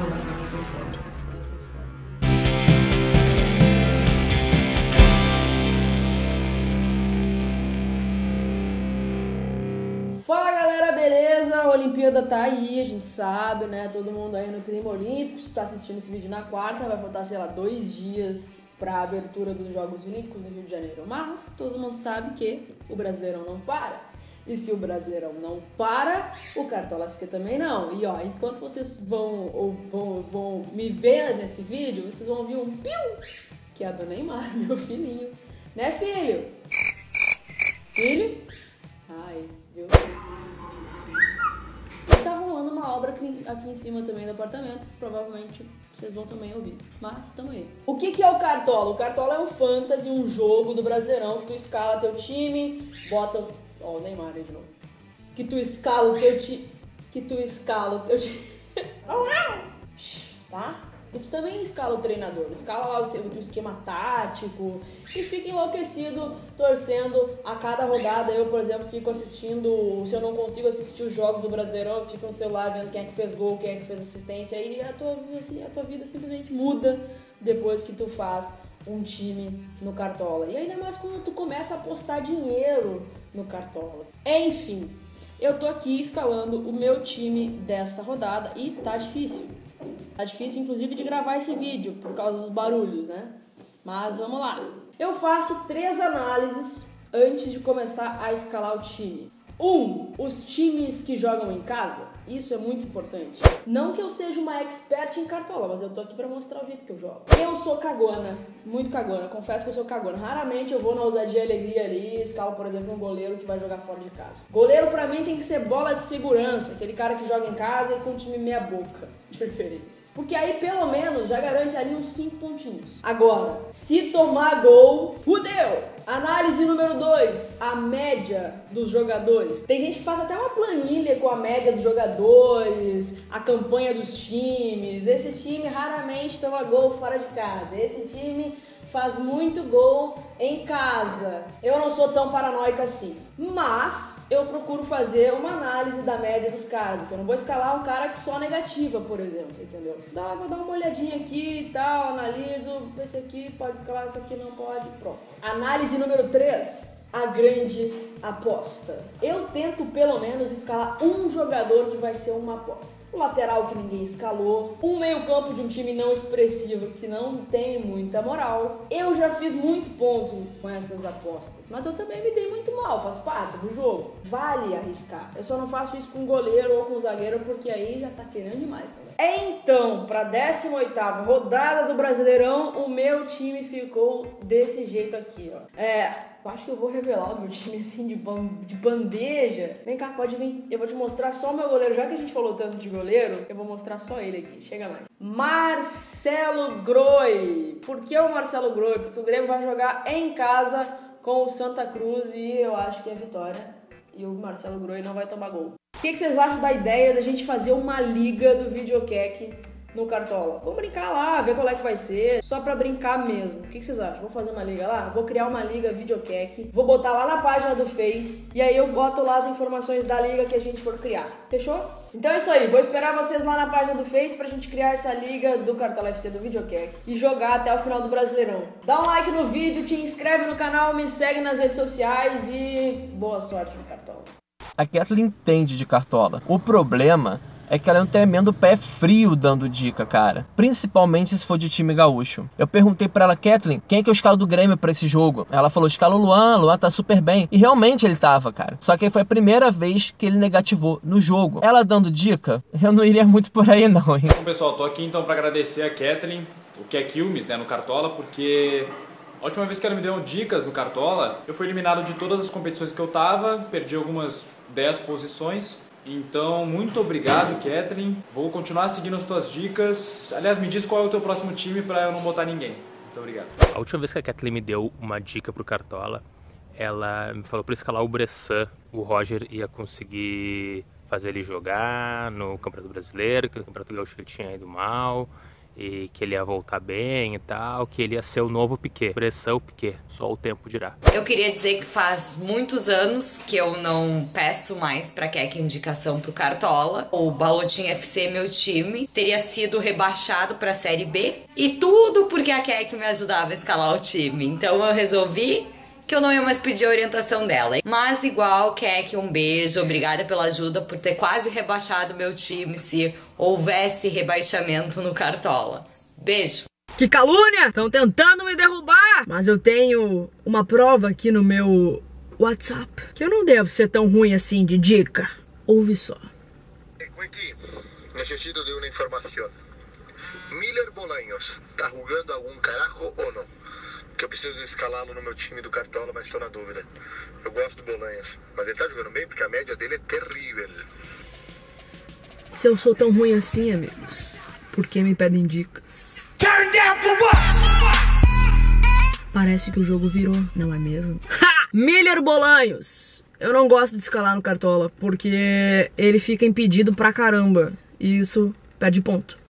Dá pra você fora, fora. Fala galera, beleza? Olimpíada tá aí, a gente sabe, né? Todo mundo aí no clima olímpico. Se tu tá assistindo esse vídeo na quarta, vai faltar, sei lá, dois dias pra abertura dos Jogos Olímpicos no Rio de Janeiro. Mas todo mundo sabe que o Brasileirão não para. E se o Brasileirão não para, o Cartola FC também não. E ó, enquanto vocês vão, ou vão, vão me ver nesse vídeo, vocês vão ouvir um piu, que é a do Neymar, meu filhinho. Né, filho? Filho? Ai, viu? Tá rolando uma obra aqui, aqui em cima também do apartamento, provavelmente vocês vão também ouvir. Mas tamo aí. O que, que é o Cartola? O Cartola é um fantasy, um jogo do Brasileirão que tu escala teu time, bota. Ó, o Neymar aí de novo. Que tu escala o teu time. Que tu escala o teu time. tá? E tu também escala o treinador, escala lá o esquema tático e fica enlouquecido torcendo a cada rodada. Eu, por exemplo, fico assistindo, se eu não consigo assistir os jogos do Brasileirão, eu fico no celular vendo quem é que fez gol, quem é que fez assistência e a tua, assim, a tua vida simplesmente muda depois que tu faz um time no Cartola. E ainda mais quando tu começa a apostar dinheiro no Cartola. Enfim, eu tô aqui escalando o meu time dessa rodada e tá difícil. Tá difícil, inclusive, de gravar esse vídeo por causa dos barulhos, né? Mas vamos lá. Eu faço três análises antes de começar a escalar o time. Um, os times que jogam em casa. Isso é muito importante. Não que eu seja uma expert em cartola, mas eu tô aqui pra mostrar o jeito que eu jogo. Eu sou cagona, muito cagona, confesso que eu sou cagona. Raramente eu vou na ousadia e alegria ali escalo, por exemplo, um goleiro que vai jogar fora de casa. Goleiro pra mim tem que ser bola de segurança, aquele cara que joga em casa e com o time meia boca, de preferência. Porque aí pelo menos já garante ali uns 5 pontinhos. Agora, se tomar gol, fudeu! Análise número 2, a média dos jogadores. Tem gente que faz até uma planilha com a média dos jogadores, a campanha dos times. Esse time raramente toma gol fora de casa. Esse time faz muito gol em casa. Eu não sou tão paranoica assim. Mas eu procuro fazer uma análise da média dos caras. Eu não vou escalar um cara que só negativa, por exemplo, entendeu? Dá, vou dar uma olhadinha aqui e tal, analiso. Esse aqui pode escalar, esse aqui não pode. Pronto. Análise número 3 a grande aposta. Eu tento pelo menos escalar um jogador que vai ser uma aposta. O lateral que ninguém escalou, um meio-campo de um time não expressivo que não tem muita moral. Eu já fiz muito ponto com essas apostas, mas eu também me dei muito mal, faz parte do jogo. Vale arriscar. Eu só não faço isso com goleiro ou com zagueiro porque aí já tá querendo demais também. Então, para 18ª rodada do Brasileirão, o meu time ficou desse jeito aqui, ó. É, eu acho que eu vou revelar o meu time assim de, ban- de bandeja. Vem cá, pode vir. Eu vou te mostrar só o meu goleiro. Já que a gente falou tanto de goleiro, eu vou mostrar só ele aqui. Chega mais. Marcelo Groi. Por que o Marcelo Groi? Porque o Grêmio vai jogar em casa com o Santa Cruz e eu acho que é vitória. E o Marcelo Groi não vai tomar gol. O que, que vocês acham da ideia da gente fazer uma liga do videocack no Cartola? Vamos brincar lá, ver qual é que vai ser, só pra brincar mesmo. O que, vocês acham? Vou fazer uma liga lá? Vou criar uma liga videocack, vou botar lá na página do Face e aí eu boto lá as informações da liga que a gente for criar. Fechou? Então é isso aí, vou esperar vocês lá na página do Face pra gente criar essa liga do Cartola FC do Videocack e jogar até o final do Brasileirão. Dá um like no vídeo, te inscreve no canal, me segue nas redes sociais e boa sorte no Cartola. A Kathleen entende de cartola. O problema é que ela é um tremendo pé frio dando dica, cara. Principalmente se for de time gaúcho. Eu perguntei pra ela, Kathleen, quem é que o escalo do Grêmio pra esse jogo? Ela falou, escala o Luan, Luan tá super bem. E realmente ele tava, cara. Só que foi a primeira vez que ele negativou no jogo. Ela dando dica, eu não iria muito por aí não, hein. Bom, pessoal, tô aqui então para agradecer a Kathleen, o que é Quilmes, né, no Cartola, porque a última vez que ela me deu dicas no Cartola, eu fui eliminado de todas as competições que eu tava, perdi algumas 10 posições. Então, muito obrigado, Kathleen. Vou continuar seguindo as tuas dicas. Aliás, me diz qual é o teu próximo time para eu não botar ninguém. Muito obrigado. A última vez que a Kathleen me deu uma dica pro Cartola, ela me falou para escalar o Bressan. O Roger ia conseguir fazer ele jogar no Campeonato Brasileiro, que no Campeonato Gaúcho ele tinha ido mal. E que ele ia voltar bem e tal, que ele ia ser o novo Piquet. Pressão Piquet, só o tempo dirá. Eu queria dizer que faz muitos anos que eu não peço mais pra Keck indicação pro Cartola. O Balotin FC, meu time, teria sido rebaixado pra Série B. E tudo porque a Keck me ajudava a escalar o time. Então eu resolvi que eu não ia mais pedir a orientação dela. Mas igual, Keck, um beijo, obrigada pela ajuda por ter quase rebaixado meu time se houvesse rebaixamento no Cartola. Beijo. Que calúnia! Estão tentando me derrubar! Mas eu tenho uma prova aqui no meu WhatsApp que eu não devo ser tão ruim assim de dica. Ouve só. Wiki, necesito de uma informação. Miller Bolanhos, tá jogando algum carajo ou não? Que eu preciso escalá-lo no meu time do Cartola, mas estou na dúvida. Eu gosto do Bolanhos, mas ele tá jogando bem porque a média dele é terrível. Se eu sou tão ruim assim, amigos, por que me pedem dicas? Parece que o jogo virou, não é mesmo? Ha! Miller Bolanhos! Eu não gosto de escalar no Cartola, porque ele fica impedido pra caramba. E isso perde ponto.